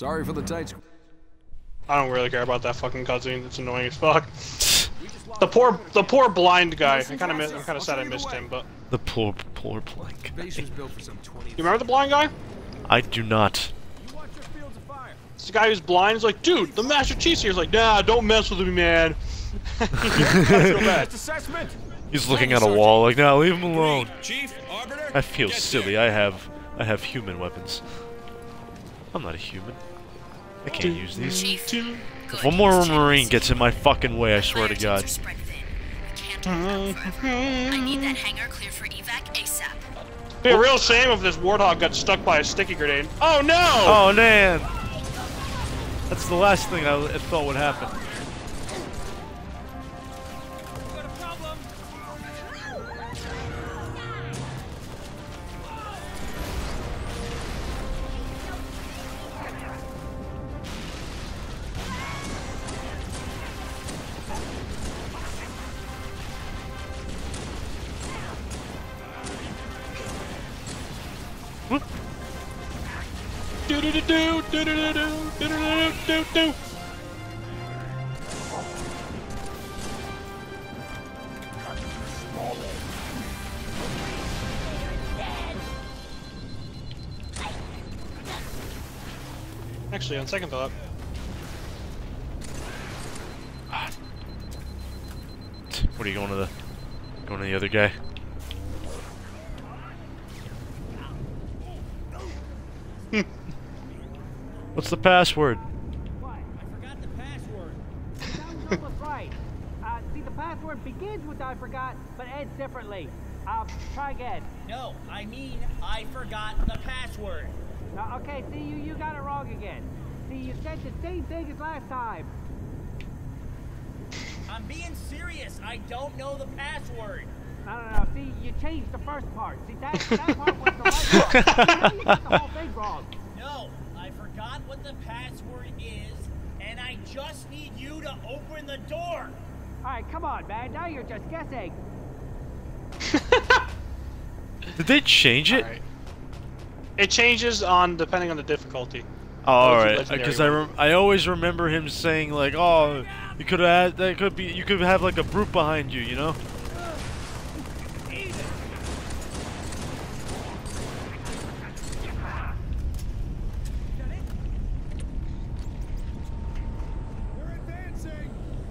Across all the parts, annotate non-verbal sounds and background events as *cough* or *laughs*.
Sorry for the tight. I don't really care about that fucking cutscene. It's annoying as fuck. The poor, the poor blind guy. I kind of, I'm kind of sad I missed him. But The poor, poor blank. Base was built for some 20. you remember the blind guy? I do not. You watch your fields of fire. It's the guy who's blind. He's like, dude, the Master Chief's here. He's like, nah, don't mess with me, man. *laughs* I feel bad. assessment. He's looking at a wall like, no, leave him alone. Chief, Arbiter. I feel silly. I have, I have human weapons. I'm not a human. I can't use these. Chief, If one more marine gets in my fucking way, I swear to God. I need that hangar clear for evac ASAP. Be a real shame if this warthog got stuck by a sticky grenade. Oh no! Oh man! That's the last thing I I thought would happen. Do. Actually, on second thought, What are you going to the, going to the other guy? *laughs* What's the password? What? I forgot the password. Sounds almost right. Uh, see, the password begins with I forgot, but ends differently. Uh, try again. No, I mean I forgot the password. Uh, okay, see, you, you got it wrong again. See, you said the same thing as last time. I'm being serious. I don't know the password. No, no, no. See, you changed the first part. See, that, that part was the *laughs* right part. You got the whole thing wrong. No, I forgot what the password is, and I just need you to open the door. All right, come on, man. Now you're just guessing. *laughs* Did they change it? Alright. It changes on depending on the difficulty. Oh, all Those are right, uh, because I rem I always remember him saying like, "Oh, you could have that could be you could have like a brute behind you," you know?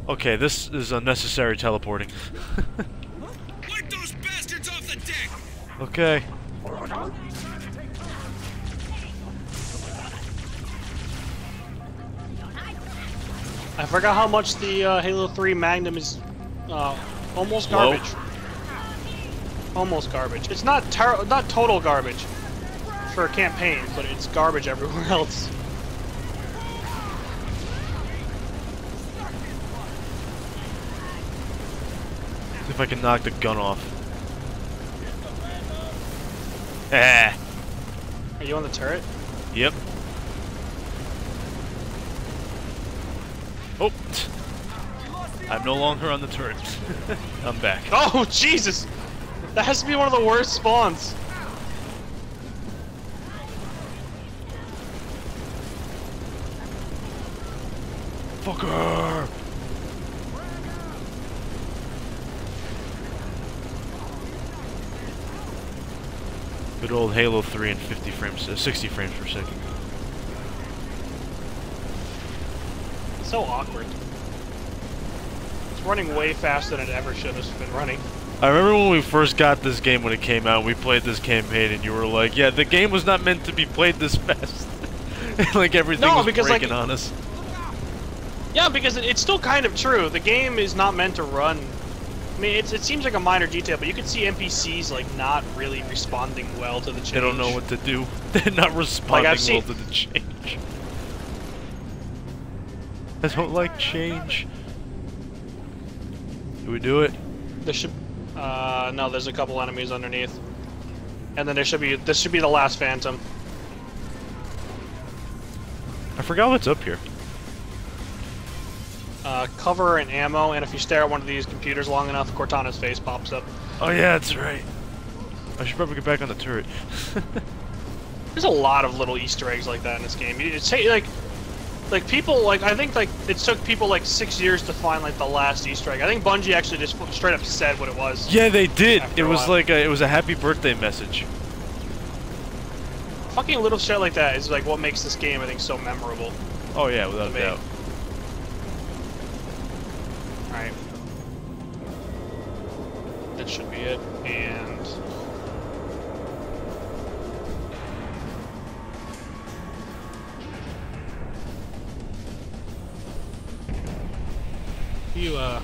Okay, this is unnecessary teleporting. *laughs* Wipe those bastards off the deck. okay. I forgot how much the uh, Halo 3 Magnum is uh, almost Low? garbage. Almost garbage. It's not ter not total garbage for a campaign, but it's garbage everywhere *laughs* else. See if I can knock the gun off. Ah. Are you on the turret? Yep. Oh. I'm no longer on the turret. *laughs* I'm back. Oh Jesus! That has to be one of the worst spawns. Fucker! Good old Halo 3 and 50 frames, uh, 60 frames per second. It's so awkward. It's running way faster than it ever should have been running. I remember when we first got this game when it came out, we played this campaign and you were like, yeah, the game was not meant to be played this fast. *laughs* like everything No, was because, like, on us. Yeah, because it's still kind of true. The game is not meant to run. I mean, it's, it seems like a minor detail, but you can see NPCs like not really responding well to the change. They don't know what to do. *laughs* They're not responding well seen- to the change. *laughs* I don't like change. Do we do it? There should. Uh, no, there's a couple enemies underneath, and then there should be. This should be the last Phantom. I forgot what's up here. Uh, cover and ammo, and if you stare at one of these computers long enough, Cortana's face pops up. Oh yeah, that's right. I should probably get back on the turret. *laughs* There's a lot of little Easter eggs like that in this game. It's like, like people like I think like it took people like six years to find like the last Easter egg. I think Bungie actually just straight up said what it was. Yeah, they did. It was while. like a, it was a happy birthday message. Fucking little shit like that is like what makes this game I think so memorable. Oh yeah, without a doubt. It. And you uh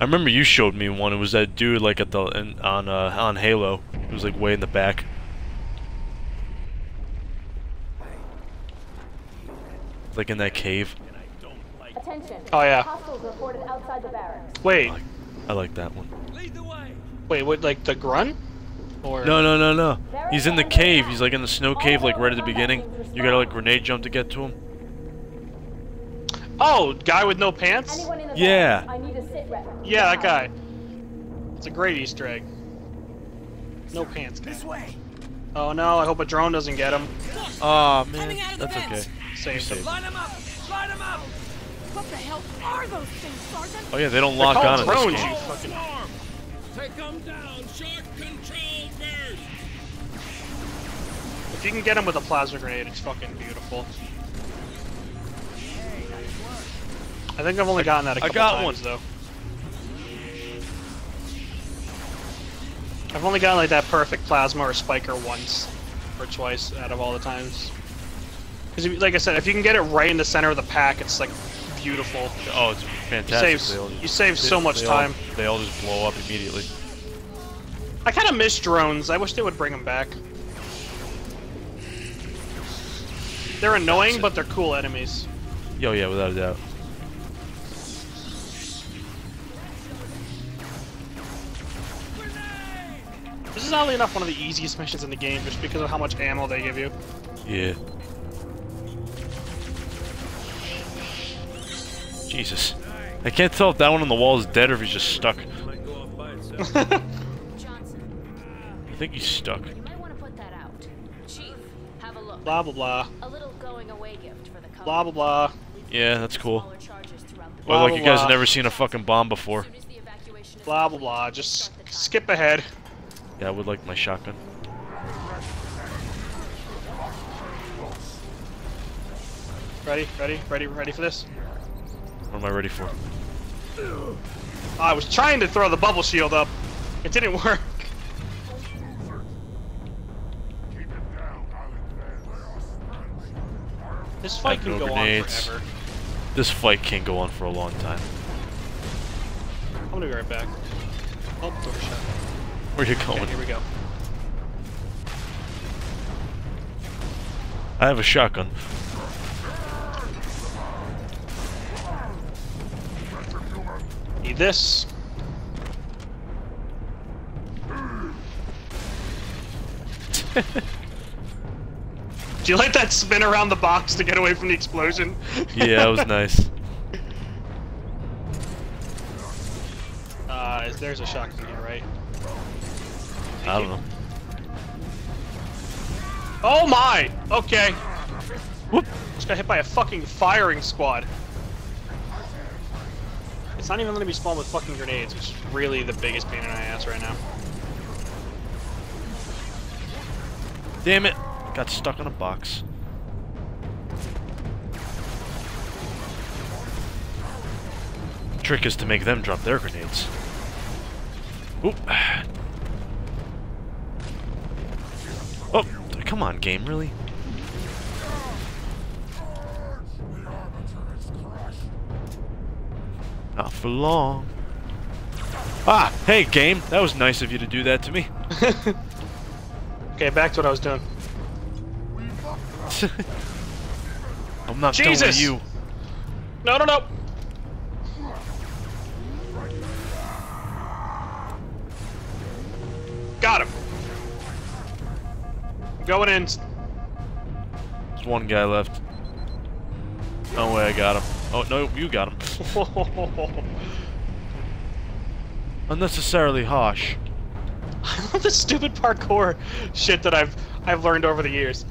I remember you showed me one. It was that dude like at the in, on uh, on Halo. It was like way in the back. Like in that cave. Attention. Oh yeah. Hostiles reported outside the barracks. Wait, I like that one. Lead the way. wait, what like the grunt? Or No, no, no, no. He's in the cave. He's like in the snow cave, like right at the beginning. You gotta like grenade jump to get to him. Oh, guy with no pants? Anyone in the Yeah. barracks, I need a sit rep. Yeah, that guy. It's a great Easter egg. No pants guy. This way. Oh no, I hope a drone doesn't get him. Oh man, Coming out of the that's okay. vents. Save him. Line them up. Line them up. What the hell are those things, Sergeant? Oh yeah, they don't lock called on in this game. you fucking... Take them down. Short control burst. If you can get them with a plasma grenade, it's fucking beautiful. I think I've only gotten that a I couple got times, one. though. I've only gotten like that perfect plasma or spiker once or twice out of all the times. Because, like I said, if you can get it right in the center of the pack, it's like beautiful. Oh, it's fantastic. They all just- you save they- so much they all- time. they all just blow up immediately. I kind of miss drones. I wish they would bring them back. They're annoying, but they're cool enemies. Yo, yeah, without a doubt. This is oddly enough one of the easiest missions in the game, just because of how much ammo they give you. Yeah. Jesus. I can't tell if that one on the wall is dead or if he's just stuck. Might go off by itself. Johnson, I think he's stuck. you might want to put that out. Chief, have a look. blah blah blah. A little going away gift for the company. Blah blah blah. Yeah, that's cool. Smaller charges throughout Well, Blah, like you guys have never seen a fucking bomb before. As soon as the evacuation is Blah blah blah. Just skip ahead. Yeah, I would like my shotgun. Ready? Ready? Ready? Ready for this? What am I ready for? I was trying to throw the bubble shield up. It didn't work. This fight can no go grenades. on forever. This fight can go on for a long time. I'm gonna be right back. Oh, throw a shot. Where you Okay, going? here we go. I have a shotgun. Need this. *laughs* Do you like that spin around the box to get away from the explosion? Yeah, that was *laughs* nice. Uh, there's a shotgun here, right? I don't know. Oh my! Okay. Whoop. Just got hit by a fucking firing squad. It's not even letting me spawn with fucking grenades, which is really the biggest pain in my ass right now. Damn it! Got stuck in a box. Trick is to make them drop their grenades. Oop. *sighs* Oh, come on, game, really? For long. Ah, hey, game. That was nice of you to do that to me. *laughs* Okay, back to what I was doing. *laughs* I'm not done with you. No, no, no! Got him. Going in. There's one guy left. No way, I got him. Oh, no, you got him. *laughs* Unnecessarily harsh. I love the stupid parkour shit that I've I've learned over the years.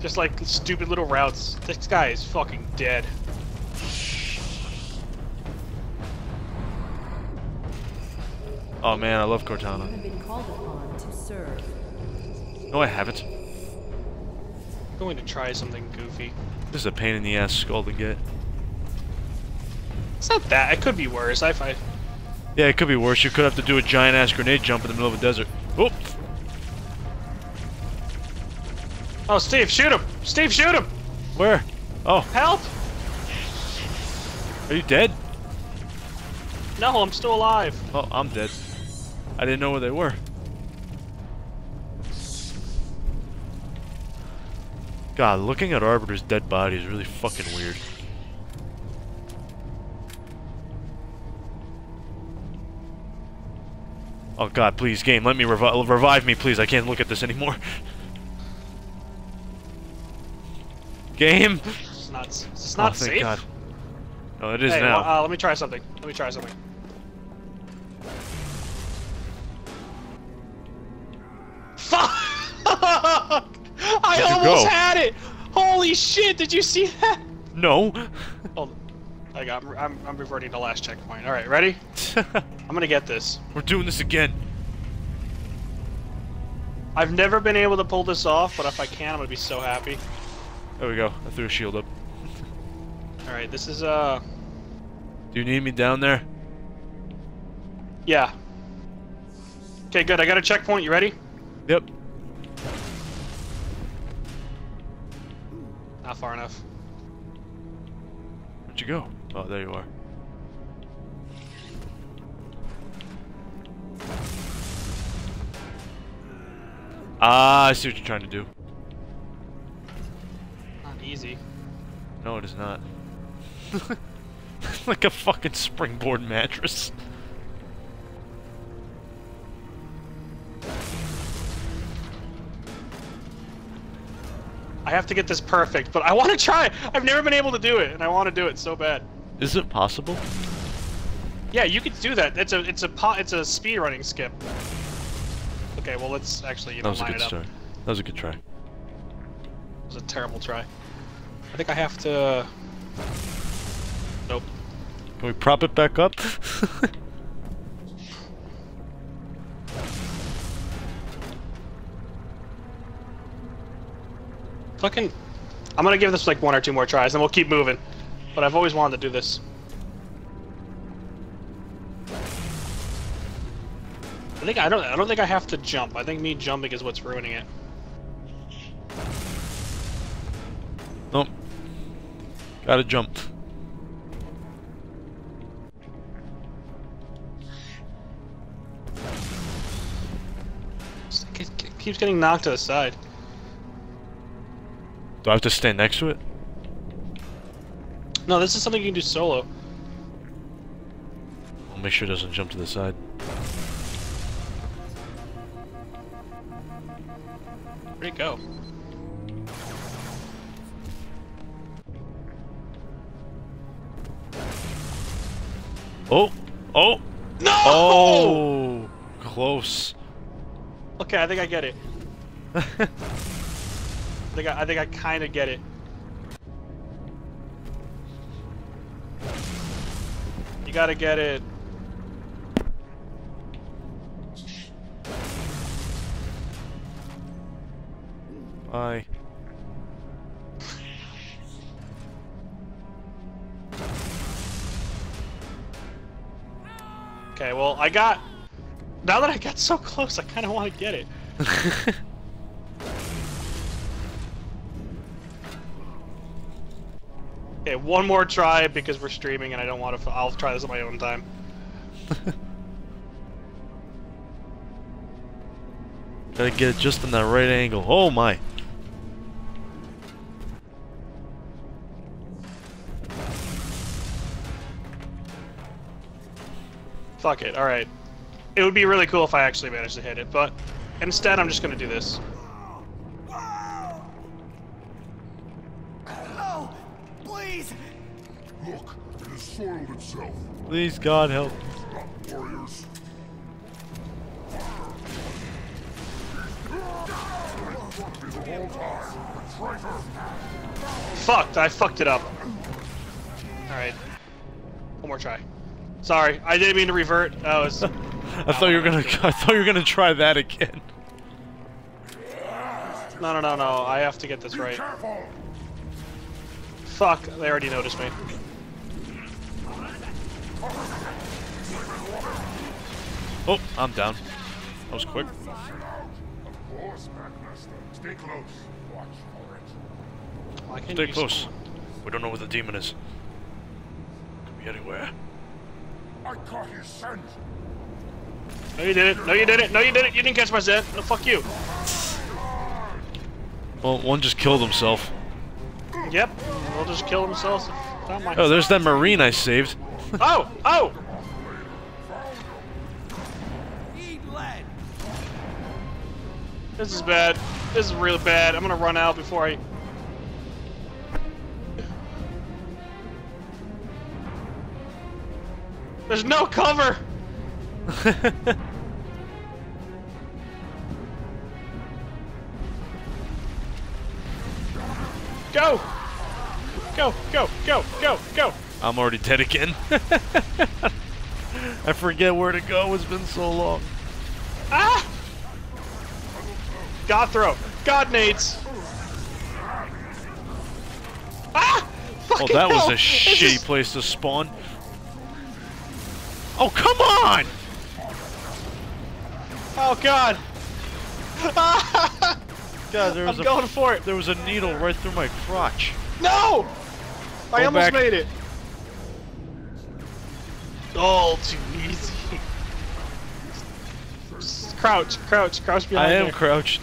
Just like stupid little routes. This guy is fucking dead. Oh man, I love Cortana. have been called upon to serve. No, I haven't. I'm going to try something goofy. This is a pain in the ass skull to get. It's not that. It could be worse. I, I Yeah, it could be worse. You could have to do a giant ass grenade jump in the middle of a desert. Oh, Oh, Steve, shoot him! Steve, shoot him! where? Oh, Help! are you dead? No, I'm still alive. Oh, I'm dead. I didn't know where they were. God, looking at Arbiter's dead body is really fucking weird. Oh god, please, game, let me revi revive me, please. I can't look at this anymore. game? It's not. It's oh, not thank safe. God. No, it is hey, now. uh, let me try something. Let me try something. Fuck! *laughs* I almost go? had it. Holy shit! Did you see that? no. Hold on. I got. I'm. I'm reverting to last checkpoint. All right, ready? *laughs* I'm gonna get this. We're doing this again. I've never been able to pull this off, but if I can, I'm gonna be so happy. There we go. I threw a shield up. All right, this is uh. Do you need me down there? Yeah. Okay, good. I got a checkpoint. You ready? Yep. Not far enough. Where'd you go? Oh, there you are. Ah, I see what you're trying to do. Not easy. No, it is not. *laughs* like a fucking springboard mattress. I have to get this perfect, but I want to try. I've never been able to do it, and I want to do it so bad. Is it possible? Yeah, you could do that. It's a it's a po it's a speed running skip. Okay, well let's actually you That know was a line good it up. start. That was a good try. It was a terrible try. I think I have to. Nope. Can we prop it back up? *laughs* Fucking. I'm gonna give this like one or two more tries, and we'll keep moving. But I've always wanted to do this. I think I don't. I don't think I have to jump. I think me jumping is what's ruining it. nope. Gotta jump. It keeps getting knocked to the side. Do I have to stand next to it? No, this is something you can do solo. I'll make sure it doesn't jump to the side. Go? Oh! Oh! No! Oh! Close. Okay, I think I get it. *laughs* I think I, I think I kind of get it. You gotta get it. Bye. Okay, well, I got. Now that I got so close, I kind of want to get it. *laughs* Okay, one more try because we're streaming and I don't want to. I'll try this at my own time. *laughs* Gotta get it just in that right angle. Oh my. Fuck it, alright. It would be really cool if I actually managed to hit it, but instead I'm just gonna do this. No! Please! Look, it has soiled itself. Please, God help. Warriors. Fucked, I fucked it up. Alright. One more try. Sorry, I didn't mean to revert. Oh, it's... *laughs* I thought you were gonna. *laughs* I thought you were gonna try that again. No, no, no, no. I have to get this right. Fuck, they already noticed me. Oh, I'm down. That was quick. Of course, Backmaster. Stay close. Watch for it. Stay close. We don't know where the demon is. Could be anywhere. I caught his scent. No, you didn't. No, you didn't. No, you didn't. You didn't catch my scent. No, fuck you. Well, one just killed himself. Yep. We'll just kill themselves. Not my... Oh, there's that marine I saved. Oh! Oh! This is bad. This is really bad. I'm gonna run out before I... There's no cover! *laughs* Go! Go, go, go, go, go! I'm already dead again. *laughs* I forget where to go. It's been so long. Ah! God throw. God nades. Ah! Oh, Fucking that was a This shitty is- place to spawn. Oh, come on! Oh god. *laughs* God, there was I'm a going for it. there was a needle right through my crotch. No! I almost back. made it. All too easy. Just Crouch, crouch, crouch behind I am there. crouched.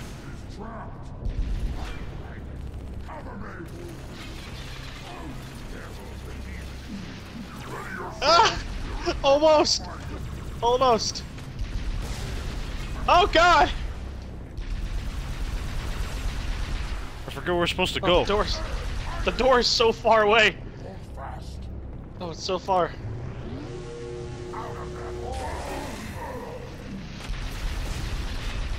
Ah! Almost! Almost! Oh god! I forget where we're supposed to Oh, go. the door's the door is so far away. Oh, it's so far.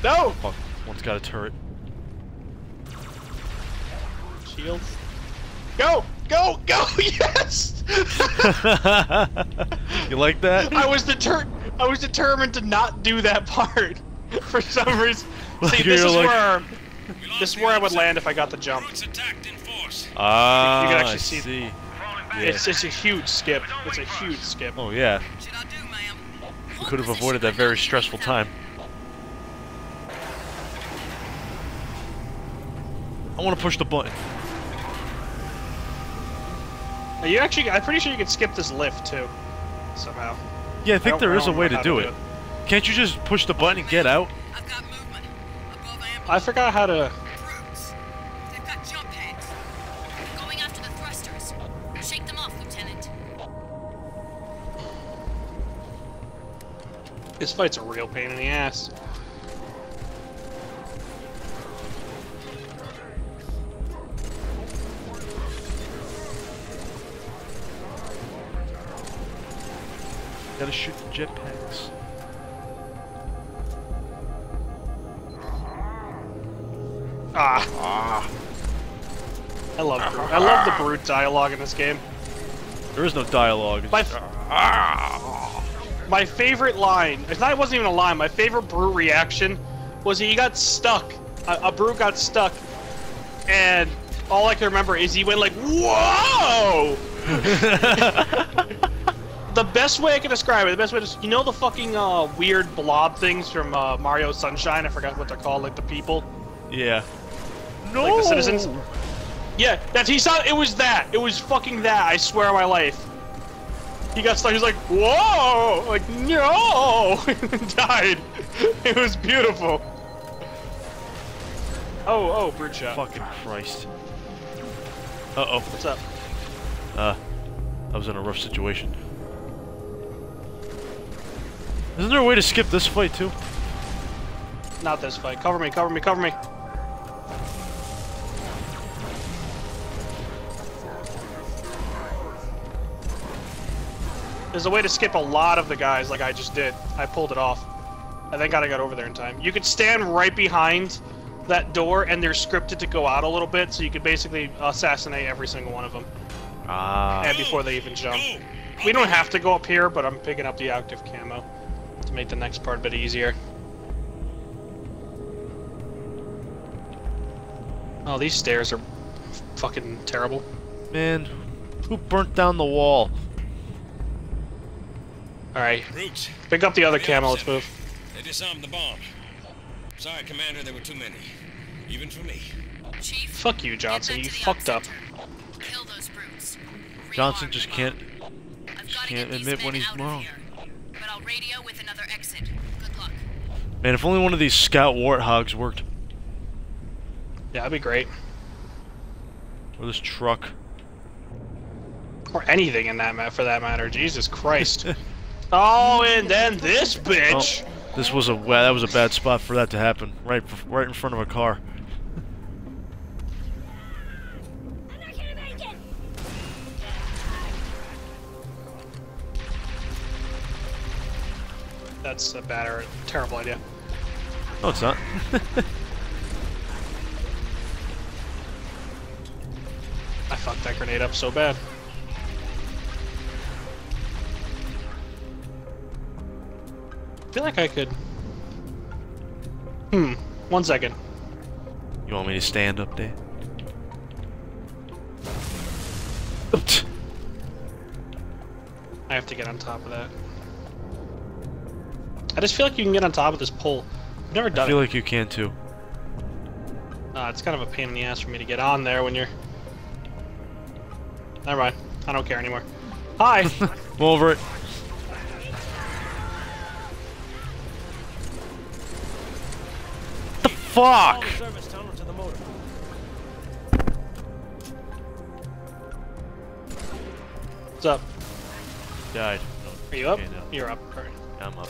No! Fuck, one's got a turret. Shields. Go! Go! Go! *laughs* Yes! *laughs* you like that? I was deter I was determined to not do that part *laughs* for some reason. *laughs* Like See, this you're is like- where this is where I would land if I got the jump. attacked in force. Ah, You can actually I see- see. Yeah. It's it's a huge skip. It's a huge skip. Oh yeah, Should I do, ma'am? we could have avoided that very stressful time. I want to push the button. Are You actually, I'm pretty sure you can skip this lift too, somehow. Yeah, I think there I is a don't way know to do to it. do Can't you just push the button and get out? I've got movement. Above ambulance. I forgot how to. Brutes. They've got jump packs. Going after the thrusters. Shake them off, Lieutenant. This fight's a real pain in the ass. Gotta shoot the jetpacks. Ah. I love. I love the brute dialogue in this game. There is no dialogue. It's My f- My favorite line. It's not. It wasn't even a line. My favorite brute reaction was he got stuck. A, a brute got stuck, and all I can remember is he went like, "Whoa!" *laughs* *laughs* the best way I can describe it, the best way to, you know, the fucking uh, weird blob things from uh, Mario Sunshine. I forgot what they're called, like the people. yeah. No. Like the citizens? Yeah, that's he saw. It was that. It was fucking that. I swear on my life. He got stuck. He's like, "Whoa!" Like, no, *laughs* and died. It was beautiful. Oh, oh, brute shot. Fucking Christ. Uh oh. What's up? Uh, I was in a rough situation. Isn't there a way to skip this fight too? Not this fight. Cover me. Cover me. Cover me. There's a way to skip a lot of the guys like I just did. I pulled it off. I thank God I got over there in time. You could stand right behind that door, and they're scripted to go out a little bit, so you could basically assassinate every single one of them. Ah. And before they even jump. We don't have to go up here, but I'm picking up the active camo to make the next part a bit easier. Oh, these stairs are fucking terrible. Man, who burnt down the wall? Alright, Brutes. pick up the other The camo, let's move. They disarmed the bomb. Sorry, Commander, there were too many. Even for me. Chief, Fuck you, Johnson, you fucked up. Kill those brutes. Johnson just can't. just can't admit when he's wrong. here. But I'll radio with another exit. Good luck. Man, if only one of these scout warthogs worked. Yeah, that'd be great. Or this truck. Or anything in that map for that matter. Jesus Christ. *laughs* oh, and then this oh, bitch. Oh, this was a wa- that was a bad spot for that to happen. Right, right in front of a car. That's a bad or terrible idea. No, it's not. *laughs* I fucked that grenade up so bad. I feel like I could. Hmm. One second. you want me to stand up there? I have to get on top of that. I just feel like you can get on top of this pole. I've never I done feel it. like you can too. Uh, it's kind of a pain in the ass for me to get on there when you're. Never mind. I don't care anymore. Hi. *laughs* I'm over it. The fuck? Service tunnel to the motor. What's up? Died. No, Are you up? okay, no. You're up. Alright. I'm up.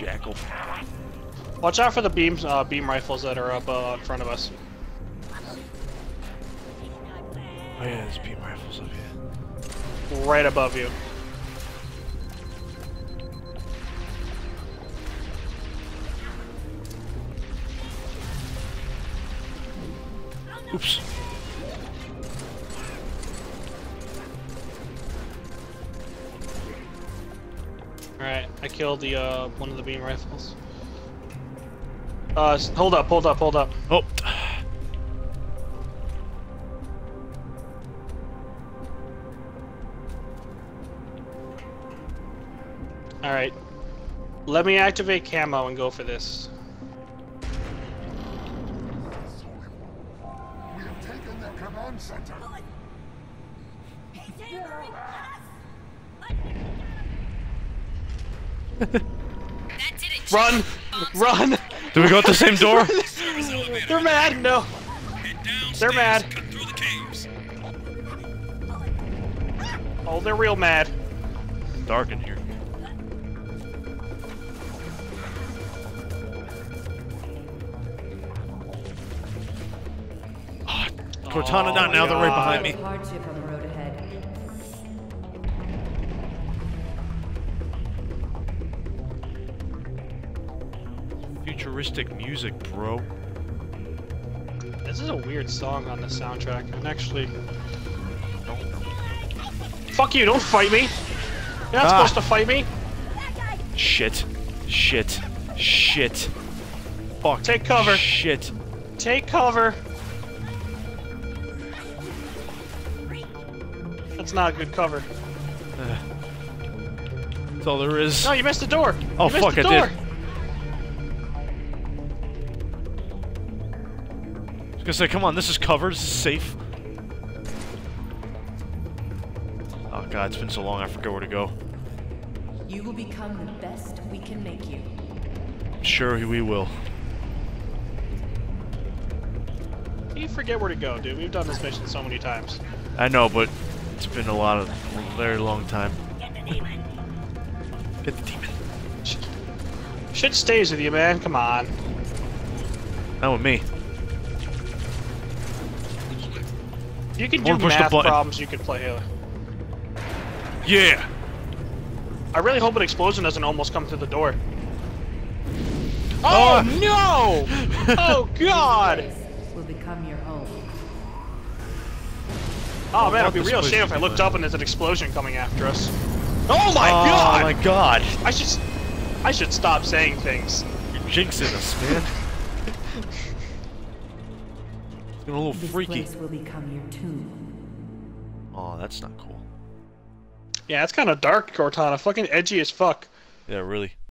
Jackal. Watch out for the beams, uh, beam rifles that are up uh, in front of us. Oh yeah, there's beam rifles up here. Right above you. Oops. Alright, I killed the uh, one of the beam rifles. Uh, s- hold up, hold up, hold up. Oh. Alright. Let me activate camo and go for this. We have taken the command center. That did it, Chief. Run! Run! Do we go out the same door? *laughs* They're mad! No! They're mad. Cut through the caves. Oh, they're real mad. Dark in here. Ah, Cortana not Oh now, they're right behind me. Futuristic music, bro. This is a weird song on the soundtrack. I'm actually. Fuck you! Don't fight me. You're not Ah. supposed to fight me. Shit. Shit. Shit. Fuck. Take cover. Shit. Take cover. That's not a good cover. That's all there is. No, you missed the door. Oh, fuck, I did. Gonna say, come on, this is covered, this is safe. Oh god, it's been so long, I forget where to go. You will become the best we can make you. Sure we will. You forget where to go, dude. We've done this mission so many times. I know, but it's been a lot of, a very long time. Get the demon. Shit stays with you, man. Come on. Not with me. You can do push math button. problems. You can play Halo. Yeah. I really hope an explosion doesn't almost come through the door. Oh. Oh, no! *laughs* Oh god! Will become your home. Oh man, it'd be real shame if I looked up and there's an explosion coming after us. Oh my oh god! Oh my god. I should s- I should stop saying things. You're jinxing us, man. It's getting a little This freaky. place will become your tomb. Oh, that's not cool. Yeah, it's kind of dark, Cortana. Fucking edgy as fuck. Yeah, really.